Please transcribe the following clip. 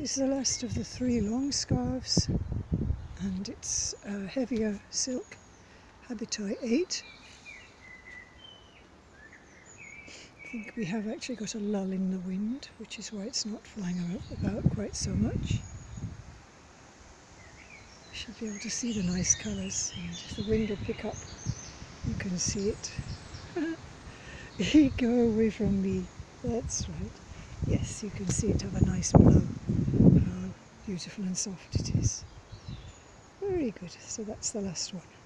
is the last of the three long scarves and it's a heavier silk, Habotai 8. I think we have actually got a lull in the wind, which is why it's not flying about quite so much. You should be able to see the nice colours, and if the wind will pick up, you can see it. Go away from me, that's right. You can see it have a nice blow, how beautiful and soft it is. Very good, so that's the last one.